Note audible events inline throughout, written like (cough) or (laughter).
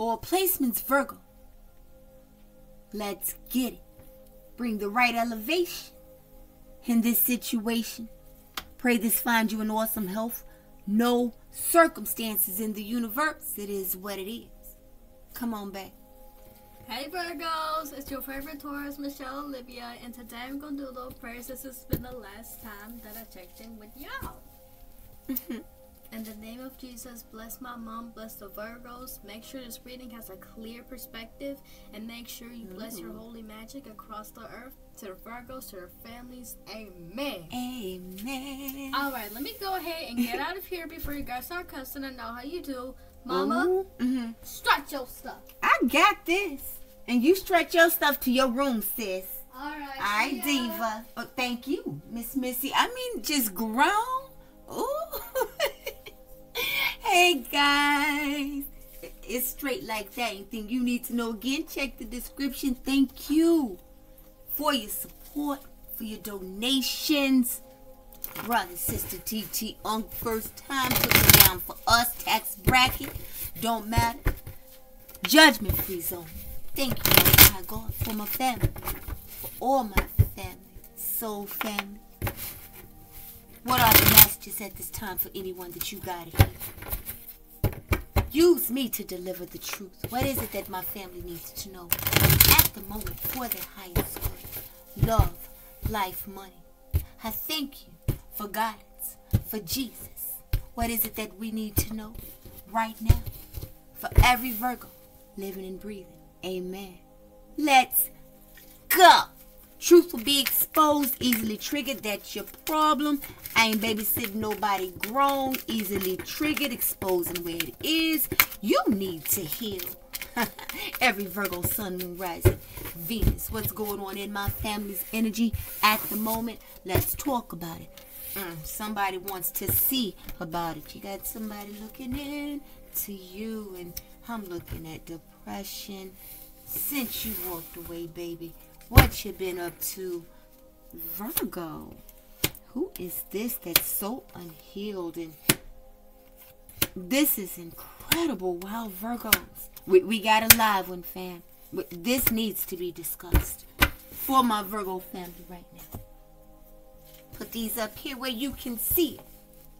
All placements Virgo. Let's get it. Bring the right elevation in this situation. Pray this finds you in awesome health. No circumstances in the universe. It is what it is. Come on back. Hey Virgos, it's your favorite Taurus, Michelle Olivia, and today I'm gonna do a little prayers. This has been the last time that I checked in with y'all. (laughs) In the name of Jesus, bless my mom, bless the Virgos. Make sure this reading has a clear perspective, and make sure you bless your holy magic across the earth to the Virgos, to their families. Amen. Amen. All right, let me go ahead and get out of here before you guys start cussing. I know how you do, Mama. hmm Stretch your stuff. I got this. And you stretch your stuff to your room, sis. All right. All right, ya. Diva. Oh, thank you, Miss Missy. I mean, just grown. Ooh. (laughs) hey, guys. It's straight like that. Anything you need to know again, check the description. Thank you for your support, for your donations. Brother, sister, TT, Unc, first time putting down for us. Tax bracket, don't matter. Judgment free zone. Thank you, High God, for my family, for all my family, soul family. What are the messages at this time for anyone that you got here? Use me to deliver the truth. What is it that my family needs to know at the moment for their highest good? Love, life, money. I thank you for guidance, for Jesus. What is it that we need to know right now? For every Virgo living and breathing. Amen. Let's go. Truth will be exposed, easily triggered. That's your problem. I ain't babysitting nobody grown, easily triggered, exposing where it is. You need to heal. (laughs) Every Virgo, Sun, Moon, Rising, Venus. What's going on in my family's energy at the moment? Let's talk about it. Mm, somebody wants to see about it. You got somebody looking in to you, and I'm looking at depression since you walked away, baby. What you been up to, Virgo? Who is this that's so unhealed and this is incredible. Wow, Virgos. We, we got a live one, fam. This needs to be discussed for my Virgo family right now. Put these up here where you can see it.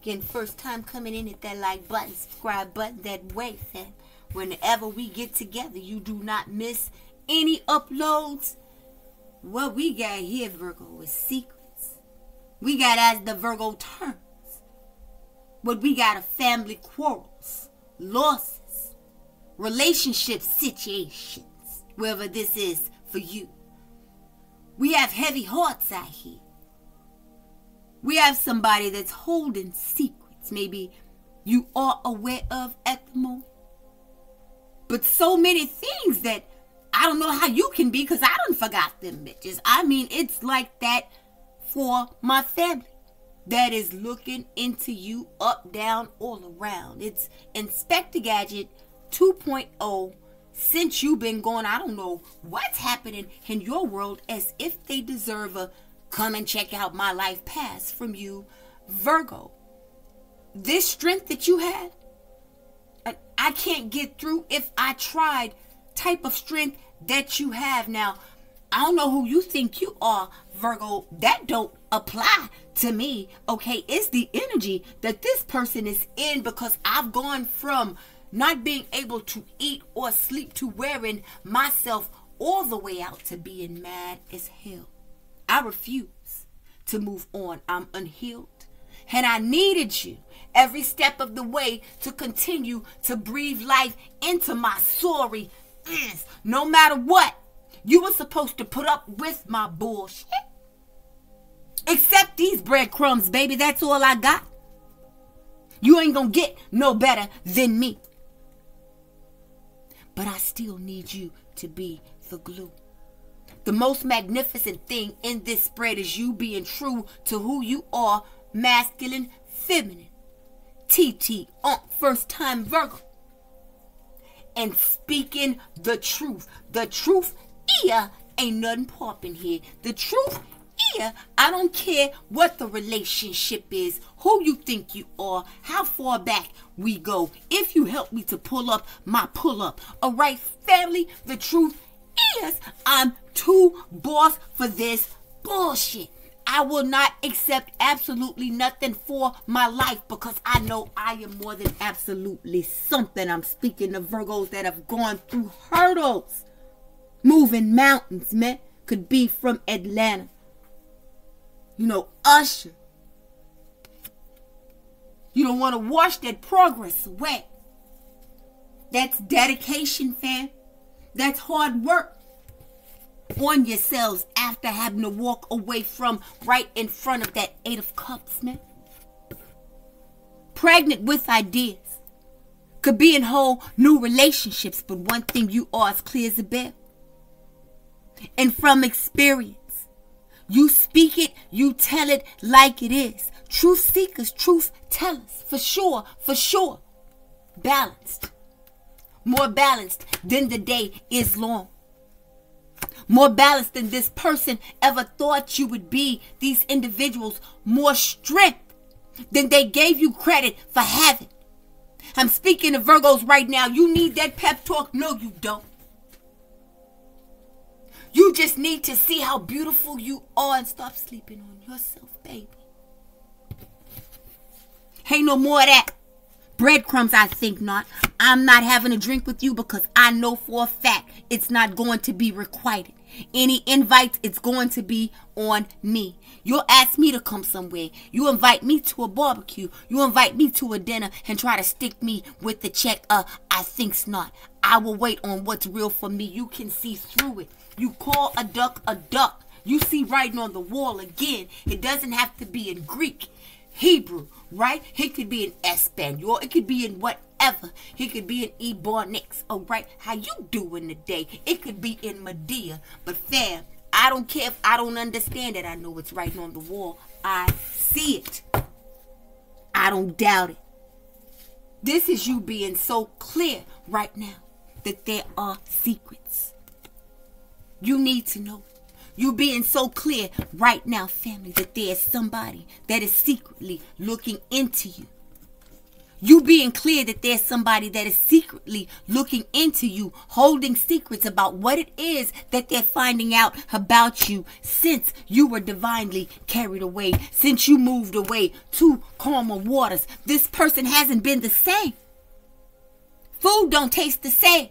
Again, first time coming in, hit that like button, subscribe button that way, fam. Whenever we get together, you do not miss any uploads. What we got here, Virgo, is secrets. We got as the Virgo turns. But we got a family quarrels, losses, relationship situations, wherever this is for you. We have heavy hearts out here. We have somebody that's holding secrets, maybe you are aware of at the moment. But so many things that I don't know how you can be because I don't forgot them bitches. I mean, it's like that for my family that is looking into you up, down, all around. It's Inspector Gadget 2.0 since you've been going, I don't know what's happening in your world as if they deserve a come and check out my life pass from you, Virgo. This strength that you had, I can't get through if I tried type of strength that you have now. I don't know who you think you are, Virgo. That don't apply to me. Okay, it's the energy that this person is in because I've gone from not being able to eat or sleep to wearing myself all the way out to being mad as hell. I refuse to move on. I'm unhealed. And I needed you every step of the way to continue to breathe life into my sorry is. No matter what, you were supposed to put up with my bullshit. Except these breadcrumbs, baby. That's all I got. You ain't gonna get no better than me. But I still need you to be the glue. The most magnificent thing in this spread is you being true to who you are masculine, feminine. TT, on first time Virgo. And speaking the truth. The truth, yeah, ain't nothing popping here. The truth ear. I don't care what the relationship is, who you think you are, how far back we go. If you help me to pull up my pull up. All right, family, the truth is I'm too boss for this bullshit. I will not accept absolutely nothing for my life because I know I am more than absolutely something. I'm speaking to Virgos that have gone through hurdles, moving mountains, man. Could be from Atlanta. You know, Usher. You don't want to wash that progress away. That's dedication, fam. That's hard work on yourselves after having to walk away from right in front of that Eight of Cups, man. Pregnant with ideas. Could be in whole new relationships, but one thing you are as clear as a bell. And from experience, you speak it, you tell it like it is. Truth seekers, truth tellers, for sure, for sure. Balanced. More balanced than the day is long more balanced than this person ever thought you would be. These individuals, more strength than they gave you credit for having. I'm speaking to Virgos right now. You need that pep talk. No, you don't. You just need to see how beautiful you are and stop sleeping on yourself, baby. Ain't no more of that. Breadcrumbs, I think not. I'm not having a drink with you because I know for a fact it's not going to be requited. Any invites, it's going to be on me. You'll ask me to come somewhere. You invite me to a barbecue. You invite me to a dinner and try to stick me with the check. Uh, I think's not. I will wait on what's real for me. You can see through it. You call a duck a duck. You see writing on the wall again. It doesn't have to be in Greek, Hebrew, right? It could be in Espanol. It could be in what whatever. He could be in Ebonics, all right? How you doing today? It could be in Madea. But fam, I don't care if I don't understand it. I know it's writing on the wall. I see it. I don't doubt it. This is you being so clear right now that there are secrets. You need to know. You being so clear right now, family, that there's somebody that is secretly looking into you. You being clear that there's somebody that is secretly looking into you, holding secrets about what it is that they're finding out about you since you were divinely carried away, since you moved away to calmer waters. This person hasn't been the same. Food don't taste the same.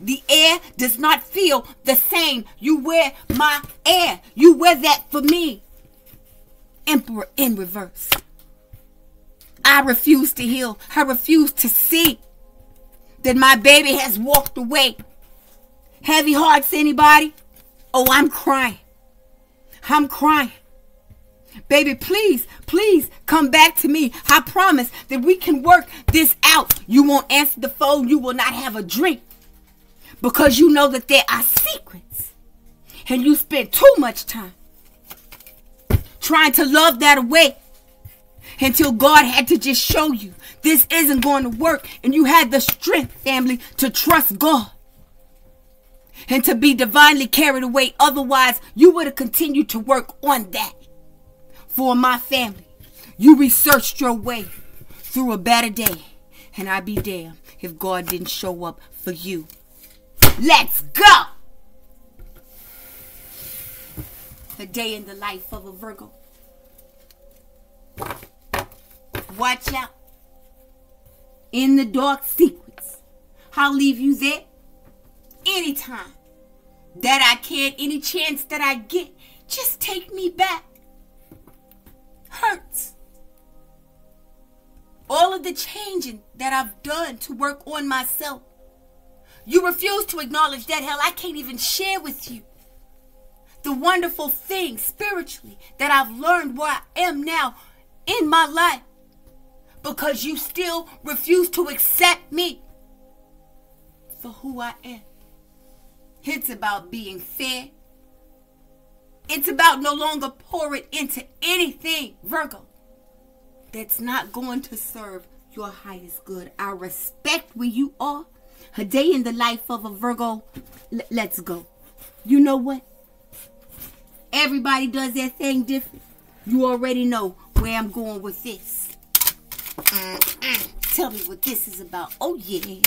The air does not feel the same. You wear my air. You wear that for me. Emperor in reverse. I refuse to heal. I refuse to see that my baby has walked away. Heavy hearts, anybody? Oh, I'm crying. I'm crying. Baby, please, please come back to me. I promise that we can work this out. You won't answer the phone. You will not have a drink because you know that there are secrets. And you spend too much time trying to love that away until God had to just show you this isn't going to work. And you had the strength, family, to trust God and to be divinely carried away. Otherwise, you would have continued to work on that for my family. You researched your way through a better day. And I'd be damned if God didn't show up for you. Let's go! A day in the life of a Virgo. Watch out. In the dark secrets. I'll leave you there anytime that I can, any chance that I get. Just take me back. Hurts. All of the changing that I've done to work on myself. You refuse to acknowledge that. Hell, I can't even share with you the wonderful things spiritually that I've learned where I am now in my life because you still refuse to accept me for who I am. It's about being fair. It's about no longer pouring into anything, Virgo, that's not going to serve your highest good. I respect where you are. A day in the life of a Virgo. L- let's go. You know what? Everybody does their thing different. You already know where I'm going with this. Tell me what this is about. Oh, yeah.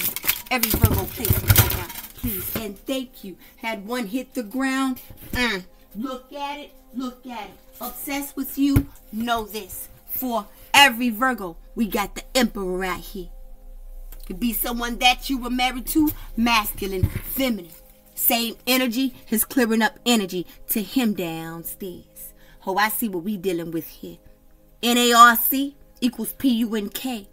Every Virgo plays right now. Please and thank you. Had one hit the ground. Mm. Look at it. Look at it. Obsessed with you. Know this. For every Virgo, we got the Emperor right here. Could be someone that you were married to, masculine, feminine. Same energy, his clearing up energy to him downstairs. Oh, I see what we dealing with here. NARC equals PUNK.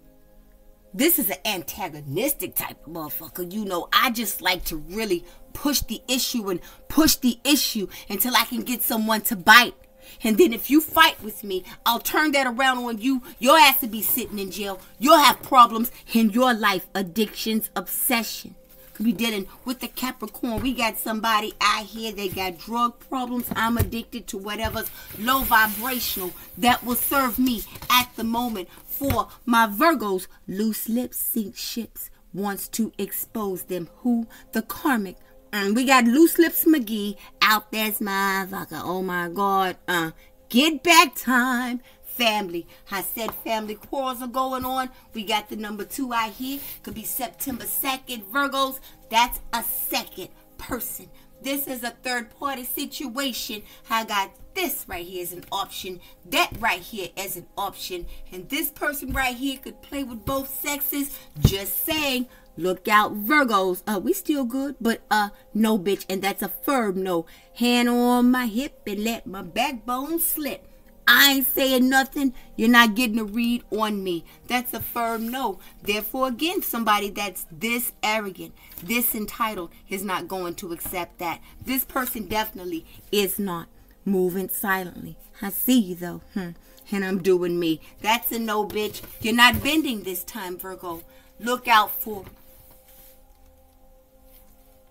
This is an antagonistic type of motherfucker. You know, I just like to really push the issue and push the issue until I can get someone to bite. And then if you fight with me, I'll turn that around on you. Your ass to be sitting in jail. You'll have problems in your life, addictions, obsession. Be dealing with the Capricorn. We got somebody out here that got drug problems. I'm addicted to whatever's low vibrational that will serve me at the moment. For my Virgos, loose lips sink ships. Wants to expose them. Who? The karmic and we got Loose Lips McGee out there's motherfucker. Oh my God. Uh, get back time. Family. I said family quarrels are going on. We got the number two out here. Could be September 2nd. Virgos. That's a second person. This is a third party situation. I got this right here as an option. That right here as an option. And this person right here could play with both sexes. Just saying. Look out, Virgos. Uh, we still good, but uh, no, bitch, and that's a firm no. Hand on my hip and let my backbone slip. I ain't saying nothing. You're not getting a read on me. That's a firm no. Therefore, again, somebody that's this arrogant, this entitled, is not going to accept that. This person definitely is not moving silently. I see you though. Hmm. And I'm doing me. That's a no, bitch. You're not bending this time, Virgo. Look out for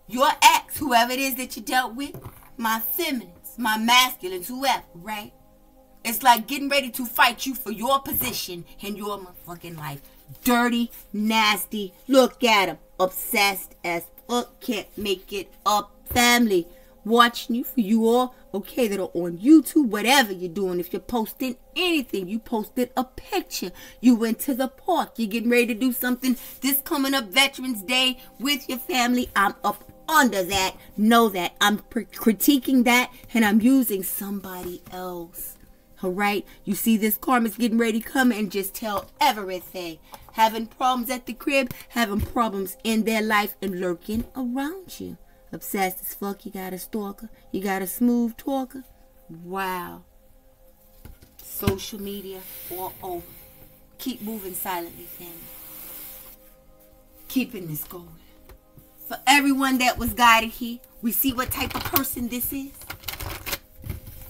your ex, whoever it is that you dealt with, my feminines, my masculines, whoever, right? It's like getting ready to fight you for your position in your motherfucking life. Dirty, nasty, look at him. Obsessed as fuck, can't make it up. Family, watching you for you all, okay, that are on YouTube, whatever you're doing. If you're posting anything, you posted a picture. You went to the park. You're getting ready to do something this coming up Veterans Day with your family. I'm up under that, know that I'm critiquing that and I'm using somebody else. All right, you see this karma's getting ready to come and just tell everything. Having problems at the crib, having problems in their life and lurking around you. Obsessed as fuck, you got a stalker, you got a smooth talker. Wow. Social media all over. Keep moving silently, family. Keeping this going for everyone that was guided here. We see what type of person this is.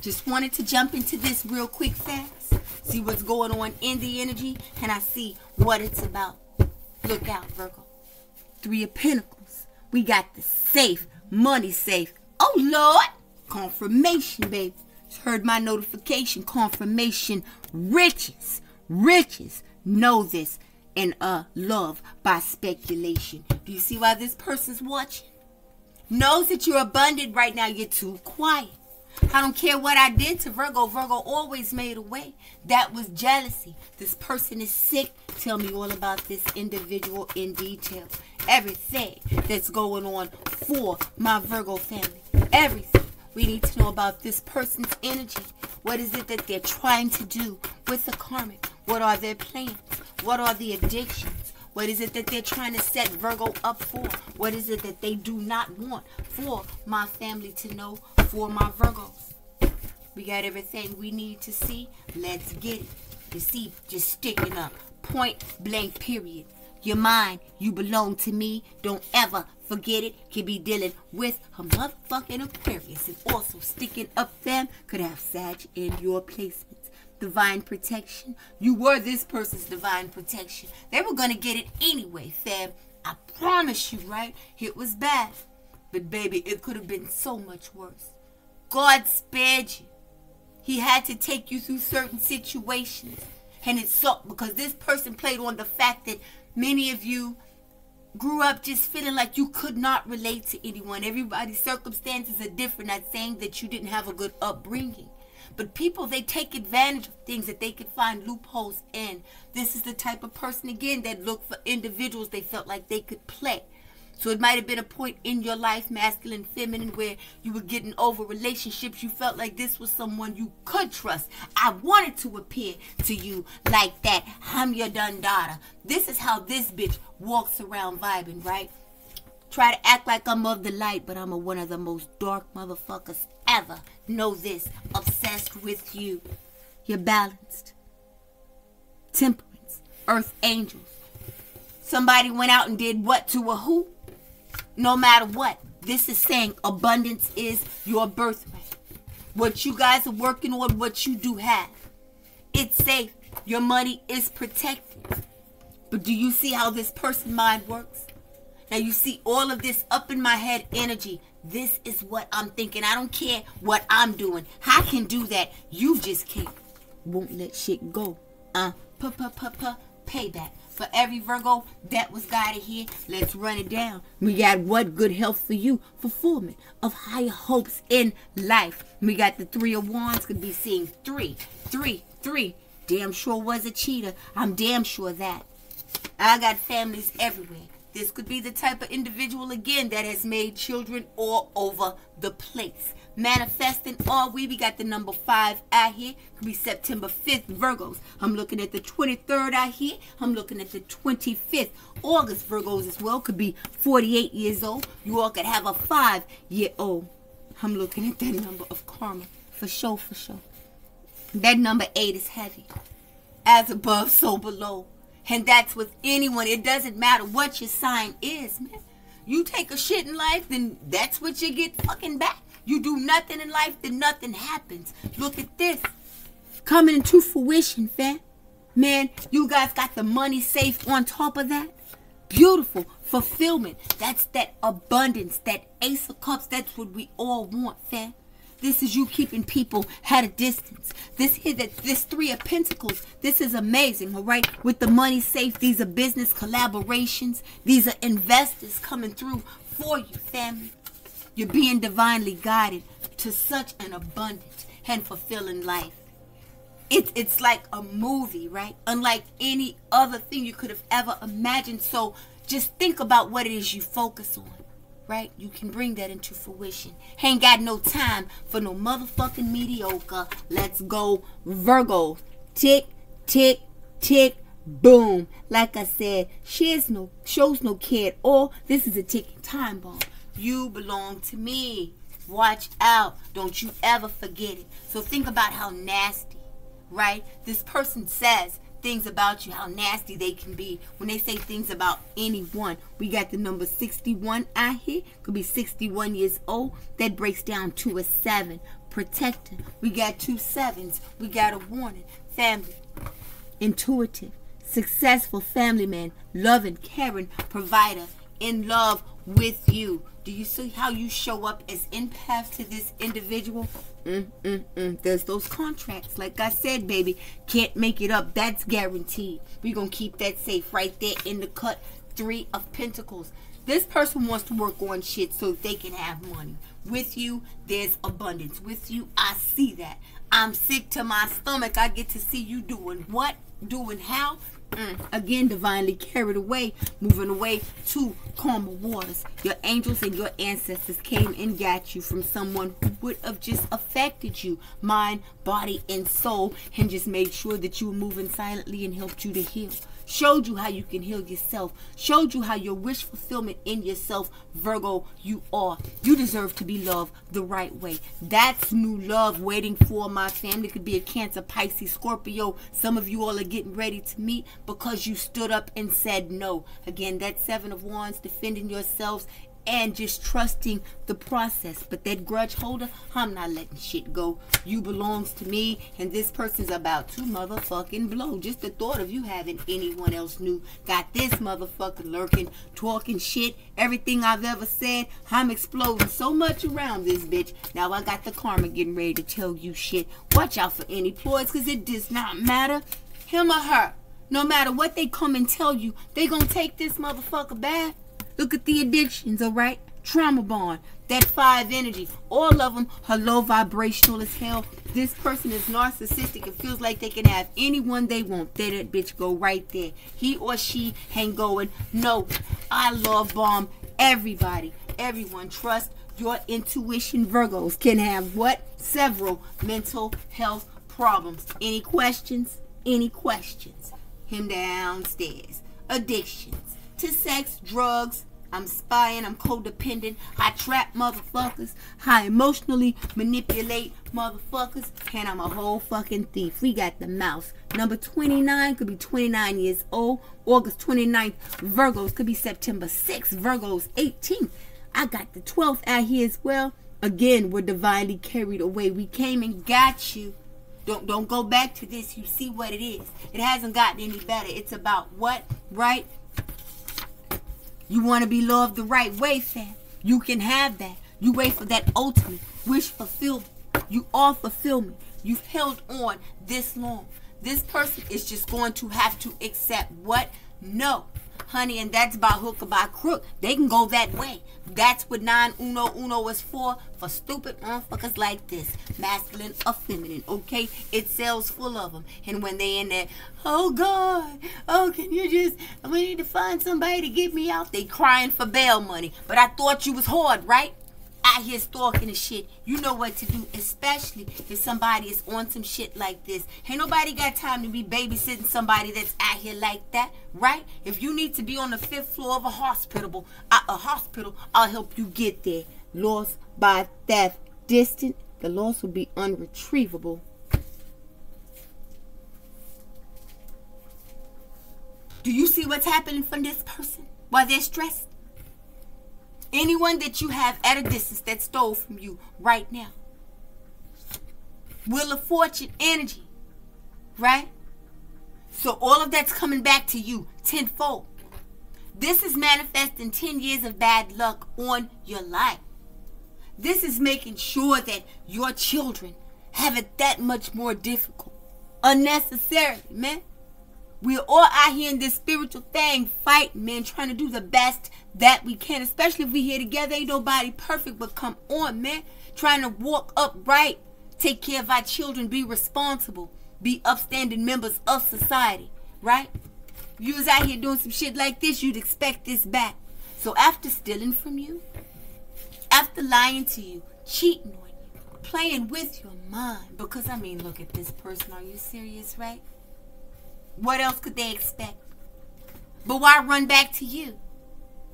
Just wanted to jump into this real quick fast. See what's going on in the energy. And I see what it's about. Look out, Virgo. Three of Pentacles. We got the safe. Money safe. Oh, Lord. Confirmation, baby. Just heard my notification. Confirmation. Riches. Riches. Know this and uh love by speculation. Do you see why this person's watching? Knows that you're abundant right now. You're too quiet. I don't care what I did to Virgo. Virgo always made a way. That was jealousy. This person is sick. Tell me all about this individual in detail. Everything that's going on for my Virgo family. Everything. We need to know about this person's energy. What is it that they're trying to do with the karmic? What are their plans? What are the addictions? What is it that they're trying to set Virgo up for? What is it that they do not want for my family to know, for my Virgos? We got everything we need to see. Let's get it. You see, just sticking up. Point blank, period. Your mind, you belong to me. Don't ever forget it. Could be dealing with a motherfucking Aquarius. And also sticking up, fam, could have Sag in your placement divine protection. You were this person's divine protection. They were going to get it anyway, fam. I promise you, right? It was bad. But baby, it could have been so much worse. God spared you. He had to take you through certain situations. And it sucked because this person played on the fact that many of you grew up just feeling like you could not relate to anyone. Everybody's circumstances are different. Not saying that you didn't have a good upbringing. But people, they take advantage of things that they can find loopholes in. This is the type of person, again, that look for individuals they felt like they could play. So it might have been a point in your life, masculine, feminine, where you were getting over relationships. You felt like this was someone you could trust. I wanted to appear to you like that. I'm your done daughter. This is how this bitch walks around vibing, right? Try to act like I'm of the light, but I'm a, one of the most dark motherfuckers ever. Know this. Obsessed with you. You're balanced. Temperance. Earth angels. Somebody went out and did what to a who? no matter what. This is saying abundance is your birthright. What you guys are working on, what you do have. It's safe. Your money is protected. But do you see how this person mind works? Now you see all of this up in my head energy. This is what I'm thinking. I don't care what I'm doing. I can do that. You just can't. Won't let shit go. Uh, payback for every Virgo that was guided here. Let's run it down. We got what good health for you, fulfillment of higher hopes in life. We got the three of wands could be seeing three, three, three. Damn sure was a cheater. I'm damn sure that. I got families everywhere. This could be the type of individual again that has made children all over the place manifesting all we. We got the number five out here. Could be September 5th, Virgos. I'm looking at the 23rd out here. I'm looking at the 25th. August, Virgos as well. Could be 48 years old. You all could have a five year old. I'm looking at that number of karma. For sure, for sure. That number eight is heavy. As above, so below. And that's with anyone. It doesn't matter what your sign is, man. You take a shit in life, then that's what you get fucking back. You do nothing in life, then nothing happens. Look at this. Coming into fruition, fam. Man, you guys got the money safe on top of that. Beautiful. Fulfillment. That's that abundance, that ace of cups. That's what we all want, fam. This is you keeping people at a distance. This here, that this three of pentacles. This is amazing, all right? With the money safe, these are business collaborations. These are investors coming through for you, family. You're being divinely guided to such an abundant and fulfilling life. It's it's like a movie, right? Unlike any other thing you could have ever imagined. So just think about what it is you focus on, right? You can bring that into fruition. Ain't got no time for no motherfucking mediocre. Let's go, Virgo. Tick, tick, tick, boom. Like I said, shares no shows no care at all. This is a ticking time bomb. You belong to me. Watch out. Don't you ever forget it. So think about how nasty, right? This person says things about you, how nasty they can be when they say things about anyone. We got the number 61 out here. Could be 61 years old. That breaks down to a 7. Protecting. We got two sevens. We got a warning. Family. Intuitive. Successful family man. Loving, caring, provider. In love with you. Do you see how you show up as empath to this individual? Mm, mm, mm. There's those contracts. Like I said, baby, can't make it up. That's guaranteed. We're going to keep that safe right there in the cut. Three of Pentacles. This person wants to work on shit so they can have money. With you, there's abundance. With you, I see that. I'm sick to my stomach. I get to see you doing what, doing how, Mm. Again, divinely carried away, moving away to calmer waters. Your angels and your ancestors came and got you from someone who would have just affected you, mind, body, and soul, and just made sure that you were moving silently and helped you to heal showed you how you can heal yourself, showed you how your wish fulfillment in yourself, Virgo, you are. You deserve to be loved the right way. That's new love waiting for my family. It could be a Cancer, Pisces, Scorpio. Some of you all are getting ready to meet because you stood up and said no. Again, that Seven of Wands, defending yourselves and just trusting the process. But that grudge holder, I'm not letting shit go. You belongs to me, and this person's about to motherfucking blow. Just the thought of you having anyone else new got this motherfucker lurking, talking shit. Everything I've ever said, I'm exploding so much around this bitch. Now I got the karma getting ready to tell you shit. Watch out for any ploys, because it does not matter. Him or her. No matter what they come and tell you, they gonna take this motherfucker back Look at the addictions, all right? Trauma bond, that five energy, all of them are low vibrational as hell. This person is narcissistic and feels like they can have anyone they want. There, that bitch go right there. He or she ain't going. No, I love bomb everybody, everyone. Trust your intuition. Virgos can have what? Several mental health problems. Any questions? Any questions? Him downstairs. Addictions to sex, drugs, I'm spying, I'm codependent, I trap motherfuckers, I emotionally manipulate motherfuckers, and I'm a whole fucking thief. We got the mouse. Number 29 could be 29 years old. August 29th, Virgos could be September 6th, Virgos 18th. I got the 12th out here as well. Again, we're divinely carried away. We came and got you. Don't don't go back to this. You see what it is. It hasn't gotten any better. It's about what? Right? You want to be loved the right way, fam. You can have that. You wait for that ultimate wish fulfillment. You all fulfillment. You've held on this long. This person is just going to have to accept what? No honey, and that's by hook or by crook. They can go that way. That's what 9 Uno Uno is for, for stupid motherfuckers like this. Masculine or feminine, okay? It sells full of them. And when they in there, oh God, oh, can you just, we need to find somebody to get me out. They crying for bail money. But I thought you was hard, right? Out here stalking and shit, you know what to do, especially if somebody is on some shit like this. Ain't nobody got time to be babysitting somebody that's out here like that, right? If you need to be on the fifth floor of a hospital, a hospital, I'll help you get there. Lost by theft, distant, the loss will be unretrievable. Do you see what's happening from this person while they're stressed? Anyone that you have at a distance that stole from you right now. Wheel of Fortune energy. Right? So all of that's coming back to you tenfold. This is manifesting 10 years of bad luck on your life. This is making sure that your children have it that much more difficult. Unnecessarily, man. We're all out here in this spiritual thing fighting, man, trying to do the best that we can, especially if we here together. Ain't nobody perfect, but come on, man. Trying to walk upright, take care of our children, be responsible, be upstanding members of society, right? You was out here doing some shit like this, you'd expect this back. So after stealing from you, after lying to you, cheating on you, playing with your mind, because I mean, look at this person. Are you serious, right? What else could they expect? But why run back to you?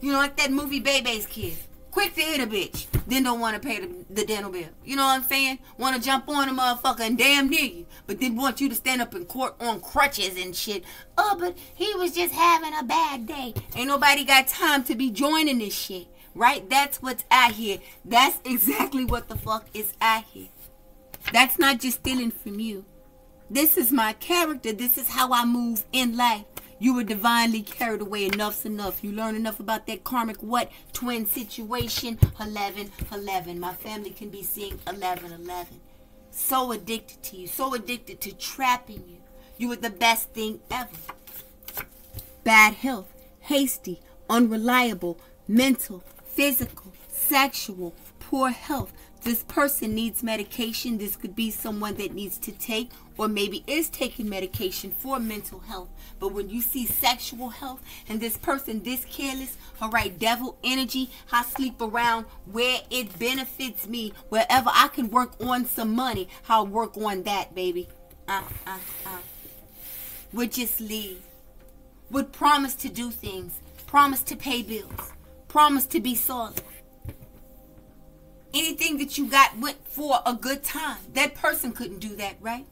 You know, like that movie Bebe's Kid. Quick to hit a bitch, then don't want to pay the, the dental bill. You know what I'm saying? Want to jump on a motherfucker and damn near you, but then want you to stand up in court on crutches and shit. Oh, but he was just having a bad day. Ain't nobody got time to be joining this shit, right? That's what's out here. That's (laughs) exactly what the fuck is out here. That's not just stealing from you. This is my character. This is how I move in life. You were divinely carried away. Enough's enough. You learn enough about that karmic what? Twin situation. 11, 11. My family can be seeing 11, 11. So addicted to you. So addicted to trapping you. You were the best thing ever. Bad health. Hasty. Unreliable. Mental. Physical. Sexual. Poor health this person needs medication. This could be someone that needs to take or maybe is taking medication for mental health. But when you see sexual health and this person this careless, all right, devil energy, I sleep around where it benefits me, wherever I can work on some money, I'll work on that, baby. Uh, uh, uh. Would just leave. Would promise to do things, promise to pay bills, promise to be solid anything that you got went for a good time. That person couldn't do that, right?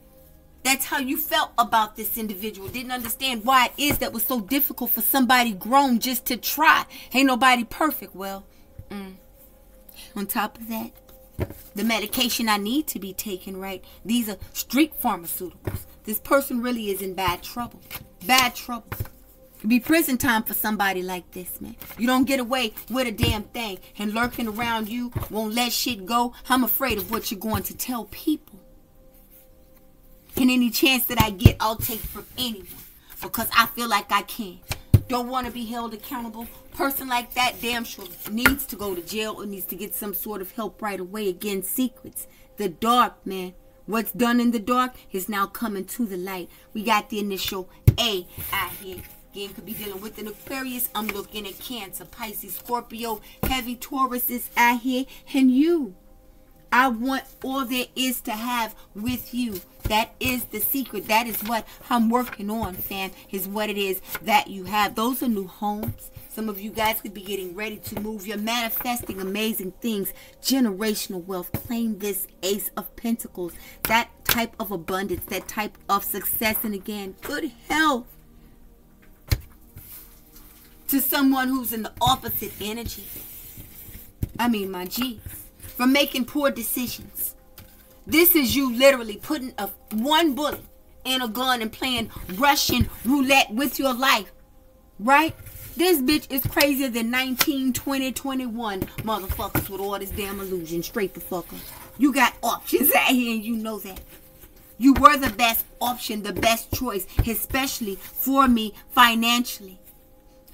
That's how you felt about this individual. Didn't understand why it is that was so difficult for somebody grown just to try. Ain't nobody perfect. Well, mm. on top of that, the medication I need to be taken, right? These are street pharmaceuticals. This person really is in bad trouble. Bad trouble be prison time for somebody like this, man. You don't get away with a damn thing. And lurking around you won't let shit go. I'm afraid of what you're going to tell people. Any chance that I get, I'll take from anyone. Because I feel like I can. don't want to be held accountable. Person like that damn sure needs to go to jail or needs to get some sort of help right away. Again, secrets. The dark, man. What's done in the dark is now coming to the light. We got the initial A out here. Again, could be dealing with an Aquarius. I'm looking at Cancer, Pisces, Scorpio, heavy Taurus is out here. And you. I want all there is to have with you. That is the secret. That is what I'm working on, fam, is what it is that you have. Those are new homes. Some of you guys could be getting ready to move. You're manifesting amazing things. Generational wealth. Claim this Ace of Pentacles. That type of abundance. That type of success. And again, good health. To someone who's in the opposite energy. I mean, my G from making poor decisions. This is you literally putting a one bullet in a gun and playing Russian roulette with your life. Right? This bitch is crazier than 19, 20, 21 motherfuckers with all this damn illusion. Straight the fuck up. You got options (laughs) out here and you know that. You were the best option, the best choice, especially for me financially.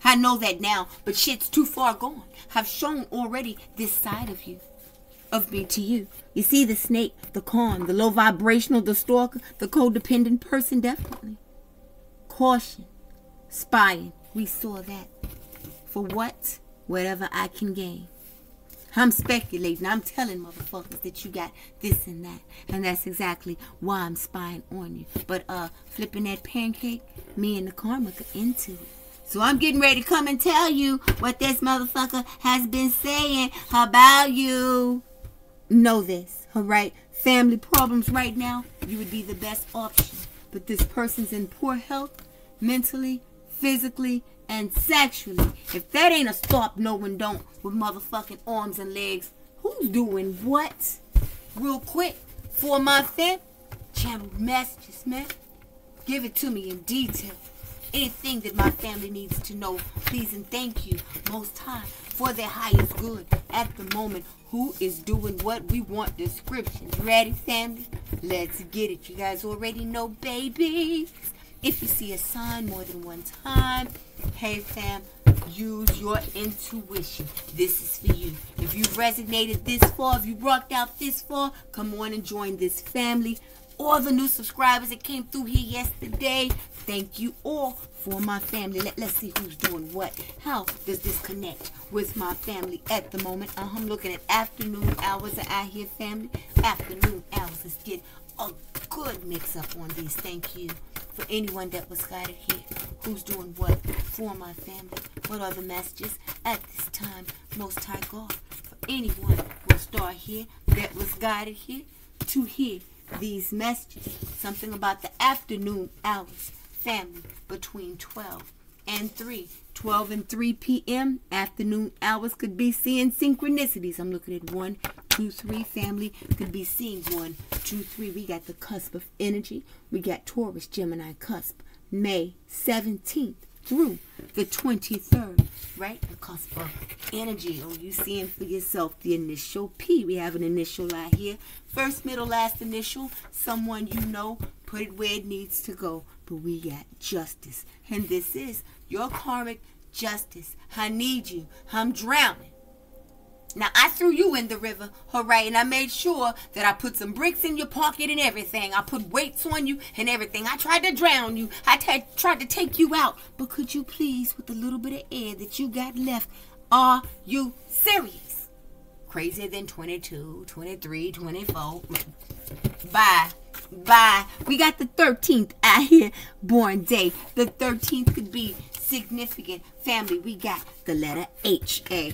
I know that now, but shit's too far gone. I've shown already this side of you of me to you. You see the snake, the con, the low vibrational, the stalker, the codependent person, definitely. Caution, spying, we saw that. For what? Whatever I can gain. I'm speculating. I'm telling motherfuckers that you got this and that. And that's exactly why I'm spying on you. But uh flipping that pancake, me and the karma are into it. So I'm getting ready to come and tell you what this motherfucker has been saying about you know this, all right? Family problems right now, you would be the best option. But this person's in poor health, mentally, physically, and sexually. If that ain't a stop, no one don't with motherfucking arms and legs. Who's doing what? Real quick, for my fam, channel messages, man. Give it to me in detail. Anything that my family needs to know, please and thank you, Most High, for their highest good at the moment who is doing what we want descriptions. Ready, family? Let's get it. You guys already know, baby. If you see a sign more than one time, hey, fam, use your intuition. This is for you. If you've resonated this far, if you rocked out this far, come on and join this family. All the new subscribers that came through here yesterday, thank you all for my family. Let, let's see who's doing what. How does this connect with my family at the moment? Uh, I'm looking at afternoon hours out here, family. Afternoon hours. Let's get a good mix up on these. Thank you for anyone that was guided here. Who's doing what for my family? What are the messages at this time? Most High God. For anyone will start here that was guided here to hear these messages. Something about the afternoon hours family between 12 and 3. 12 and 3 p.m. afternoon hours could be seeing synchronicities. I'm looking at 1, 2, 3 family could be seeing 1, 2, 3. We got the cusp of energy. We got Taurus, Gemini cusp. May 17th through the 23rd, right? The cusp of energy. Oh, you seeing for yourself the initial P. We have an initial out here. First, middle, last initial. Someone you know, put it where it needs to go but we got justice. And this is your karmic justice. I need you. I'm drowning. Now, I threw you in the river, all right, and I made sure that I put some bricks in your pocket and everything. I put weights on you and everything. I tried to drown you. I tried to take you out. But could you please, with the little bit of air that you got left, are you serious? Crazier than 22, 23, 24. Bye. Bye. We got the 13th out here, born day. The 13th could be significant. Family, we got the letter H. A.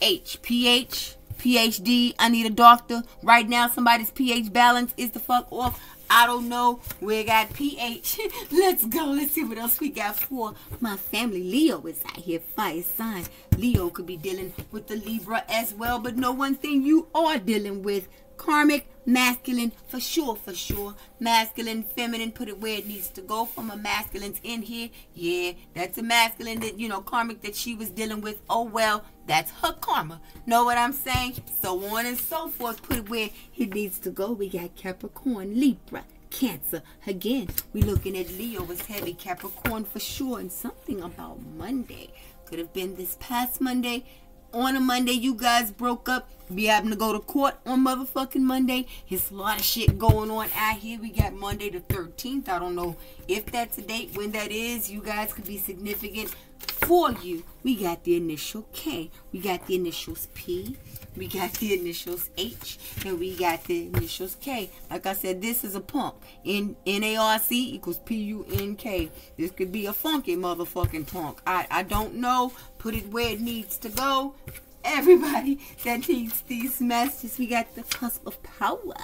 H. P-H. PhD. I need a doctor. Right now, somebody's pH balance is the fuck off. I don't know. We got PH. (laughs) Let's go. Let's see what else we got for my family. Leo is out here. Fire sign. Leo could be dealing with the Libra as well. But no one thing you are dealing with karmic masculine for sure for sure masculine feminine put it where it needs to go from a masculine's in here yeah that's a masculine that you know karmic that she was dealing with oh well that's her karma know what i'm saying so on and so forth put it where it needs to go we got capricorn libra Cancer. Again, we looking at Leo as heavy. Capricorn for sure. And something about Monday. Could have been this past Monday. On a Monday, you guys broke up. Be having to go to court on motherfucking Monday. There's a lot of shit going on out here. We got Monday the 13th. I don't know if that's a date, when that is. You guys could be significant for you. We got the initial K. We got the initials P. We got the initials H and we got the initials K. Like I said, this is a pump. NARC equals P-U-N-K. This could be a funky motherfucking punk. I, I don't know. Put it where it needs to go. Everybody (laughs) that needs these messages, we got the cusp of power.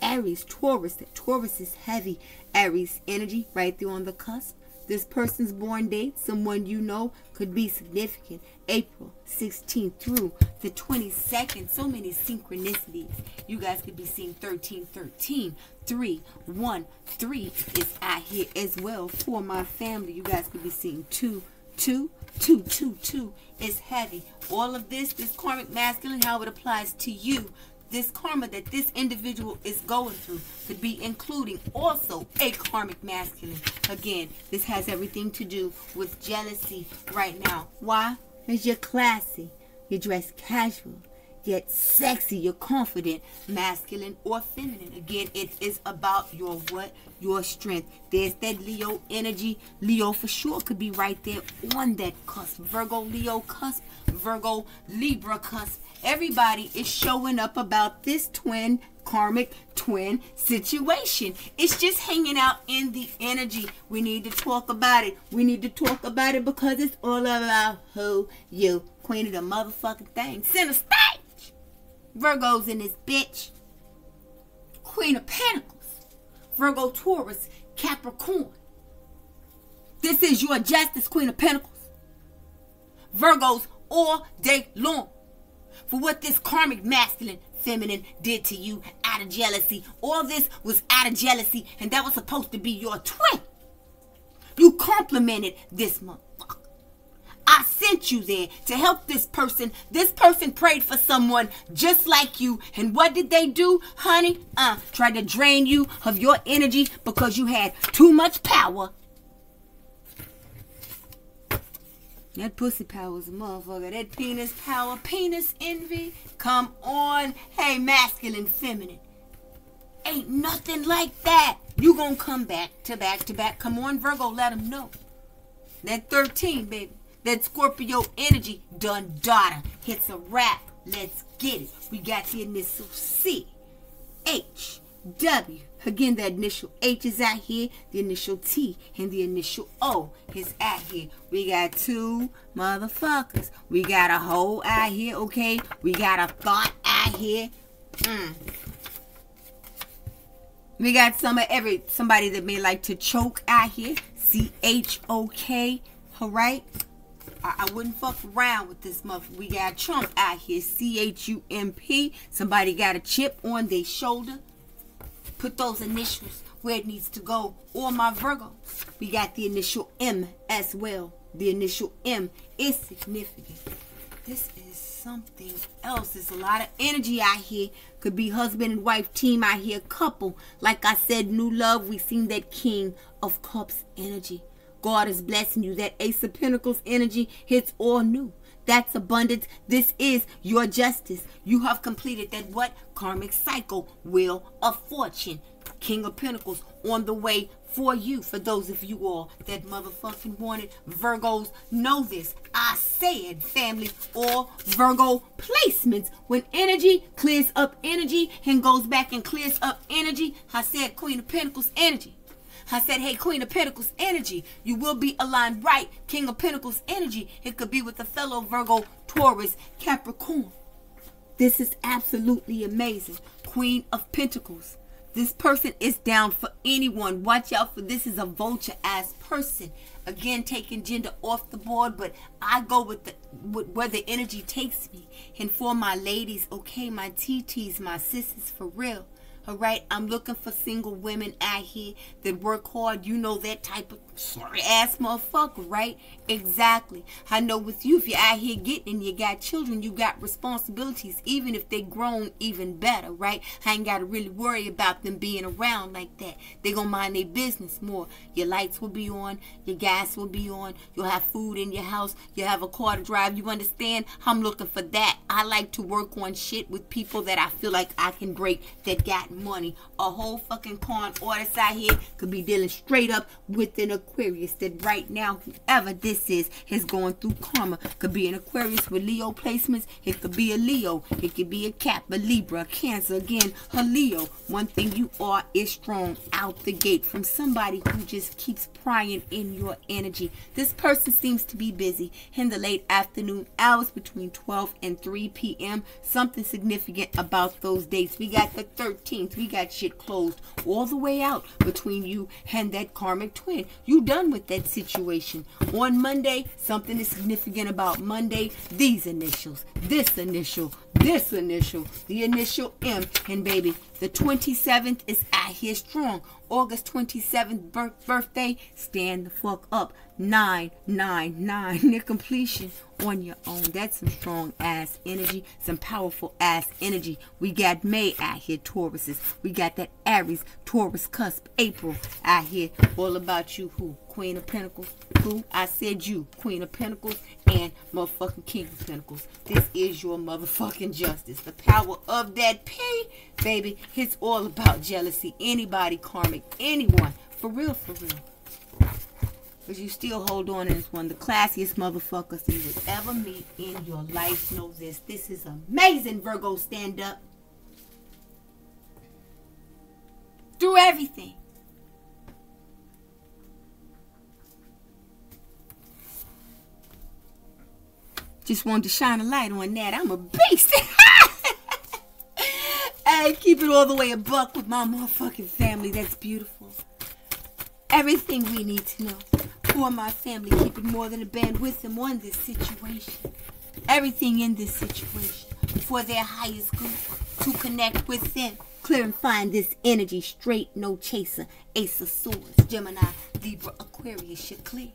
Aries, Taurus. Taurus is heavy. Aries energy right there on the cusp. This person's born date, someone you know, could be significant. April 16th through the 22nd. So many synchronicities. You guys could be seeing 13, 13, 3, 1, 3 is out here as well for my family. You guys could be seeing 2, 2, 2, 2, 2 is heavy. All of this, this karmic masculine, how it applies to you this karma that this individual is going through could be including also a karmic masculine. Again, this has everything to do with jealousy right now. Why? Because you're classy, you dress casual, yet sexy, you're confident, masculine or feminine. Again, it is about your what? Your strength. There's that Leo energy. Leo for sure could be right there on that cusp. Virgo, Leo cusp, Virgo, Libra cusp everybody is showing up about this twin karmic twin situation. It's just hanging out in the energy. We need to talk about it. We need to talk about it because it's all about who you. Queen of the motherfucking thing. Center stage. Virgo's in this bitch. Queen of Pentacles. Virgo Taurus Capricorn. This is your justice, Queen of Pentacles. Virgos all day long for what this karmic masculine feminine did to you out of jealousy. All this was out of jealousy, and that was supposed to be your twin. You complimented this month. I sent you there to help this person. This person prayed for someone just like you. And what did they do, honey? Uh, tried to drain you of your energy because you had too much power That pussy power is a motherfucker. That penis power, penis envy. Come on. Hey, masculine, feminine. Ain't nothing like that. You gonna come back to back to back. Come on, Virgo, let them know. That 13, baby. That Scorpio energy done daughter. Hits a wrap. Let's get it. We got the initial C, H, W, Again, the initial H is out here, the initial T, and the initial O is out here. We got two motherfuckers. We got a hole out here, okay? We got a thought out here. Mm. We got some of every somebody that may like to choke out here. C H O K. Alright? I, I wouldn't fuck around with this mother. We got chump out here. C H U M P. Somebody got a chip on their shoulder put those initials where it needs to go. Or my Virgo, we got the initial M as well. The initial M is significant. This is something else. There's a lot of energy out here. Could be husband and wife team out here, couple. Like I said, new love. We seen that King of Cups energy. God is blessing you. That Ace of Pentacles energy hits all new. That's abundance. This is your justice. You have completed that what? Karmic cycle, wheel of fortune. King of Pentacles on the way for you. For those of you all that motherfucking wanted Virgos, know this. I said family or Virgo placements. When energy clears up energy and goes back and clears up energy, I said Queen of Pentacles energy. I said, hey, Queen of Pentacles energy. You will be aligned right. King of Pentacles energy. It could be with a fellow Virgo, Taurus, Capricorn. This is absolutely amazing. Queen of Pentacles. This person is down for anyone. Watch out for this is a vulture ass person. Again, taking gender off the board, but I go with the with where the energy takes me. And for my ladies, okay, my TTs, my sisters, for real. All right, I'm looking for single women out here that work hard. You know that type of sorry ass motherfucker, right? Exactly. I know with you, if you're out here getting and you got children, you got responsibilities, even if they grown even better, right? I ain't got to really worry about them being around like that. They gonna mind their business more. Your lights will be on, your gas will be on, you'll have food in your house, you have a car to drive. You understand? I'm looking for that. I like to work on shit with people that I feel like I can break that got money. A whole fucking con artist out here could be dealing straight up with an Aquarius that right now, whoever this is, is going through karma. Could be an Aquarius with Leo placements. It could be a Leo. It could be a Cap, a Libra, a Cancer. Again, a Leo. One thing you are is strong out the gate from somebody who just keeps prying in your energy. This person seems to be busy in the late afternoon hours between 12 and 3 p.m. Something significant about those dates. We got the 13th. We got shit closed all the way out between you and that karmic twin. You done with that situation. On Monday, something is significant about Monday. These initials, this initial, this initial, the initial M, and baby, the 27th is out here strong. August 27th birth birthday, stand the fuck up. 999 near completion on your own. That's some strong ass energy, some powerful ass energy. We got May out here, Tauruses. We got that Aries, Taurus cusp, April out here. All about you, who? Queen of Pentacles. Who? I said you, Queen of Pentacles and motherfucking King of Pentacles. This is your motherfucking justice. The power of that P, baby. It's all about jealousy. Anybody, karmic, anyone. For real, for real. But you still hold on and it's one the classiest motherfuckers you would ever meet in your life. Know this. This is amazing, Virgo. Stand up. Through everything. Just wanted to shine a light on that. I'm a beast. (laughs) hey, keep it all the way a buck with my motherfucking family. That's beautiful. Everything we need to know for my family, keep it more than a band with them on this situation. Everything in this situation for their highest good to connect with them. Clear and find this energy straight, no chaser. Ace of Swords, Gemini, Libra, Aquarius, you're clear.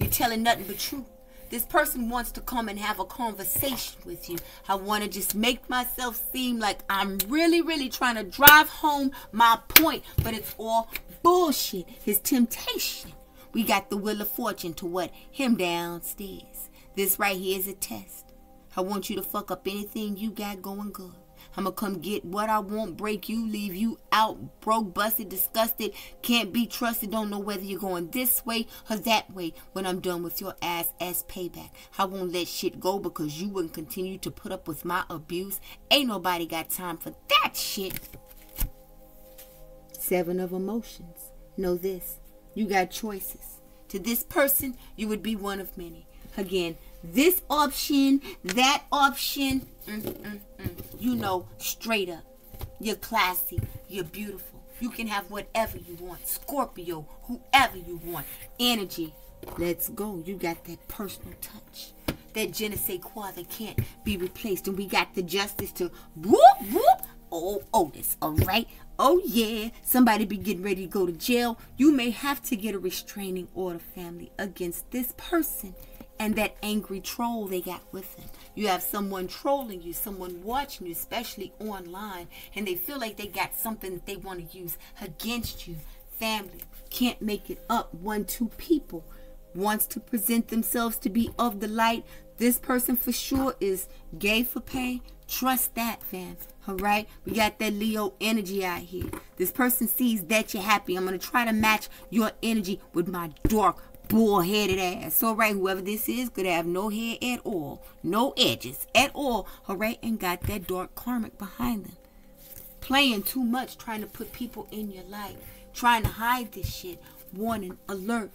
You're telling nothing but truth. This person wants to come and have a conversation with you. I want to just make myself seem like I'm really, really trying to drive home my point, but it's all bullshit. His temptation. We got the Wheel of Fortune to what? Him downstairs. This right here is a test. I want you to fuck up anything you got going good. I'm gonna come get what I want, break you, leave you out, broke, busted, disgusted, can't be trusted, don't know whether you're going this way or that way when I'm done with your ass as payback. I won't let shit go because you wouldn't continue to put up with my abuse. Ain't nobody got time for that shit. Seven of emotions. Know this. You got choices. To this person, you would be one of many. Again, this option, that option, mm, mm. You know, straight up. You're classy, you're beautiful. You can have whatever you want. Scorpio, whoever you want. Energy, let's go. You got that personal touch. That je ne sais quoi that can't be replaced. And we got the justice to whoop, whoop. Oh, Otis, all right? Oh, yeah. Somebody be getting ready to go to jail. You may have to get a restraining order, family, against this person and that angry troll they got with them. You have someone trolling you, someone watching you, especially online, and they feel like they got something that they want to use against you. Family can't make it up. One, two people wants to present themselves to be of the light. This person for sure is gay for pay. Trust that, fam. All right, we got that Leo energy out here. This person sees that you're happy. I'm gonna try to match your energy with my dark bull-headed ass. All right, whoever this is could have no hair at all, no edges at all. All right, and got that dark karmic behind them. Playing too much, trying to put people in your life, trying to hide this shit. Warning, alert.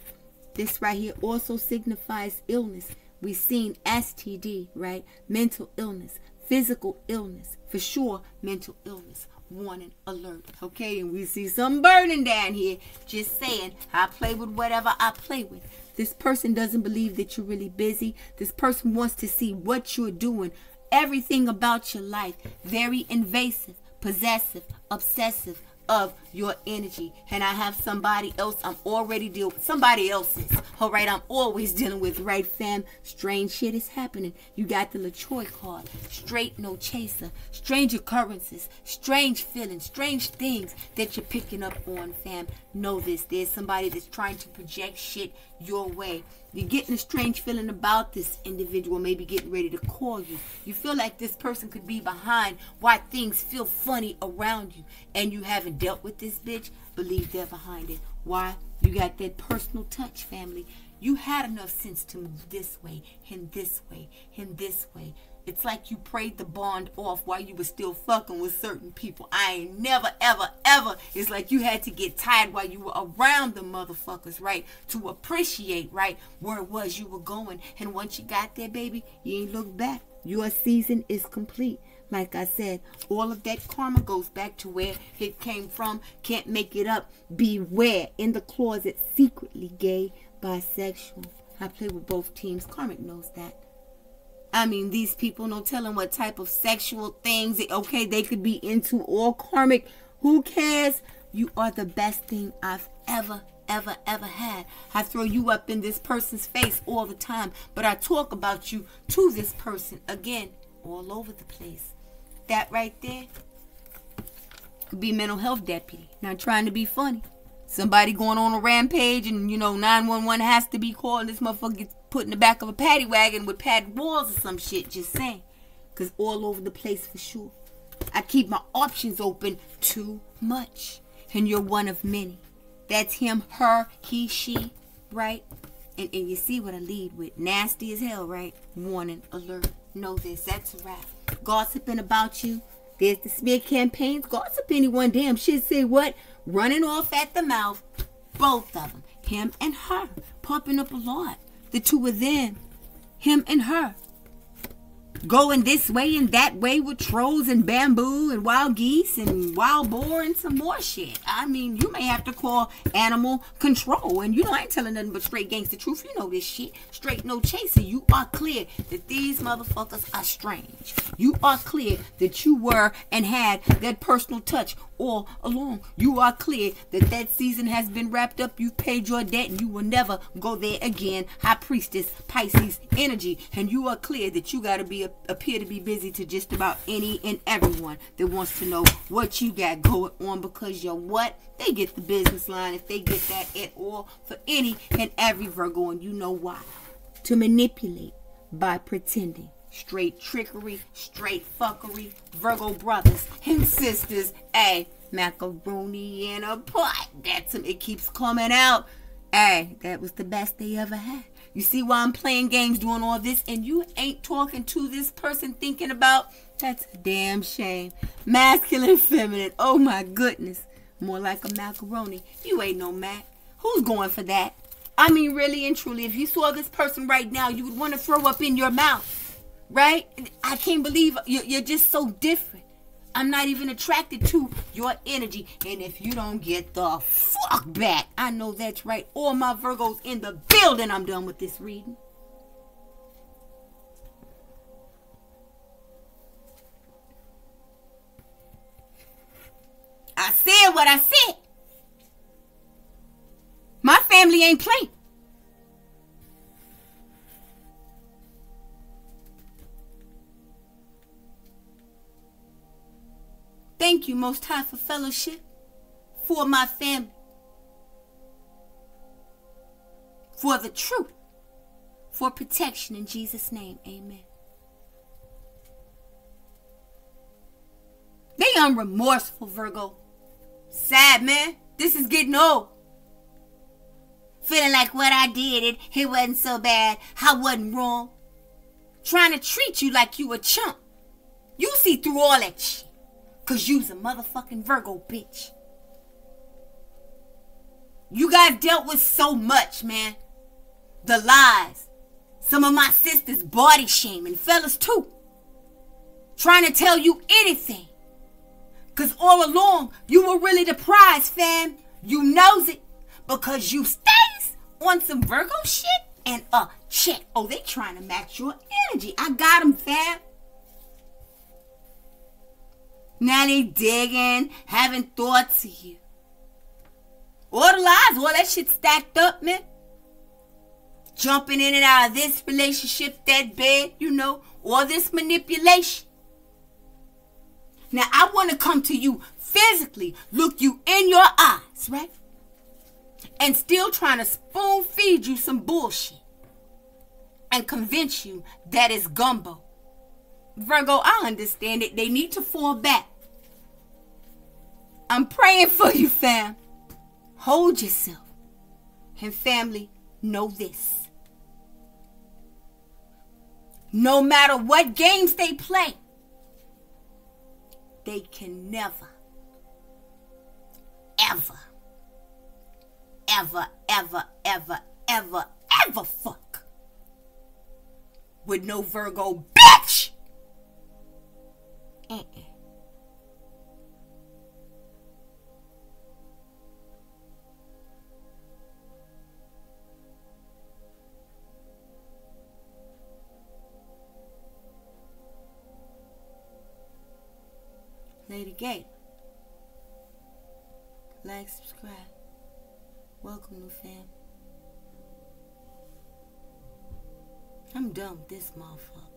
This right here also signifies illness. We've seen STD, right? Mental illness, physical illness, for sure, mental illness warning alert. Okay, and we see some burning down here. Just saying, I play with whatever I play with. This person doesn't believe that you're really busy. This person wants to see what you're doing, everything about your life. Very invasive, possessive, obsessive, of your energy. And I have somebody else I'm already dealing with. Somebody else's. All right, I'm always dealing with, right, fam? Strange shit is happening. You got the LaTroy card. Straight no chaser. Strange occurrences. Strange feelings. Strange things that you're picking up on, fam. Know this. There's somebody that's trying to project shit your way. You're getting a strange feeling about this individual, maybe getting ready to call you. You feel like this person could be behind why things feel funny around you, and you haven't dealt with this bitch. Believe they're behind it. Why? You got that personal touch, family. You had enough sense to move this way, and this way, and this way. It's like you prayed the bond off while you were still fucking with certain people. I ain't never, ever, ever. It's like you had to get tired while you were around the motherfuckers, right? To appreciate, right, where it was you were going. And once you got there, baby, you ain't look back. Your season is complete. Like I said, all of that karma goes back to where it came from. Can't make it up. Beware. In the closet, secretly gay, bisexual. I play with both teams. Karmic knows that. I mean, these people, no telling what type of sexual things, okay, they could be into or karmic. Who cares? You are the best thing I've ever, ever, ever had. I throw you up in this person's face all the time, but I talk about you to this person again, all over the place. That right there could be mental health deputy. Not trying to be funny. Somebody going on a rampage and, you know, 911 has to be called. This motherfucker gets put in the back of a paddy wagon with padded walls or some shit. Just saying. Because all over the place for sure. I keep my options open too much. And you're one of many. That's him, her, he, she, right? And, and you see what I lead with. Nasty as hell, right? Warning, alert. Know this. That's a wrap. Gossiping about you. There's the smear campaigns. Gossip anyone damn shit. Say what? Running off at the mouth. Both of them. Him and her. Popping up a lot the two of them, him and her. Going this way and that way with trolls and bamboo and wild geese and wild boar and some more shit. I mean, you may have to call animal control. And you know, I ain't telling nothing but straight gangster truth. You know this shit. Straight no chaser. You are clear that these motherfuckers are strange. You are clear that you were and had that personal touch all along. You are clear that that season has been wrapped up. You've paid your debt and you will never go there again. High Priestess, Pisces energy. And you are clear that you got to be, appear to be busy to just about any and everyone that wants to know what you got going on because you're what? They get the business line if they get that at all for any and every Virgo. And you know why. To manipulate by pretending straight trickery, straight fuckery, Virgo brothers and sisters. a macaroni in a pot. That's him. It keeps coming out. Hey, that was the best they ever had. You see why I'm playing games, doing all this, and you ain't talking to this person thinking about? That's a damn shame. Masculine, (laughs) feminine. Oh my goodness. More like a macaroni. You ain't no Mac. Who's going for that? I mean, really and truly, if you saw this person right now, you would want to throw up in your mouth right? I can't believe you're just so different. I'm not even attracted to your energy. And if you don't get the fuck back, I know that's right. All my Virgos in the building. I'm done with this reading. I said what I said. My family ain't playing. Thank you, Most High, for fellowship, for my family, for the truth, for protection in Jesus' name. Amen. They unremorseful, Virgo. Sad, man. This is getting old. Feeling like what I did, it, it wasn't so bad. I wasn't wrong. Trying to treat you like you a chump. You see through all that shit. Cause you's a motherfucking Virgo bitch. You guys dealt with so much, man. The lies. Some of my sisters body shaming. Fellas too. Trying to tell you anything. Cause all along, you were really the prize, fam. You knows it. Because you stays on some Virgo shit and uh check. Oh, they trying to match your energy. I got them, fam. They digging, having thoughts of you. All the lies, all that shit stacked up, man. Jumping in and out of this relationship, that bed, you know, all this manipulation. Now I want to come to you physically, look you in your eyes, right? And still trying to spoon feed you some bullshit and convince you that it's gumbo. Virgo, I understand it. They need to fall back. I'm praying for you, fam. Hold yourself. And family, know this. No matter what games they play, they can never, ever, ever, ever, ever, ever, ever fuck with no Virgo bitch. Uh-uh. Lady Gate. Like, subscribe. Welcome, new fam. I'm done with this motherfucker.